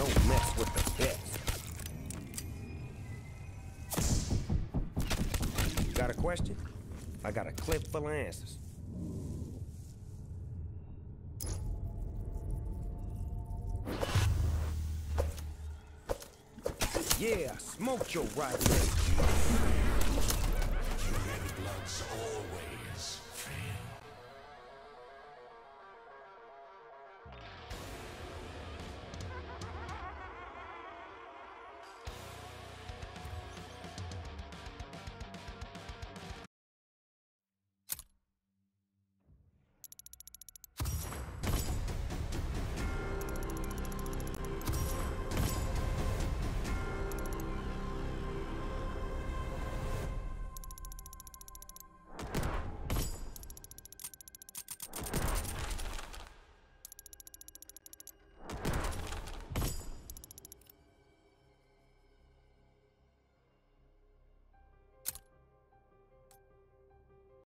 Don't mess with the best. Got a question? I got a clip full of answers. Yeah, smoke your right leg. Blood's always.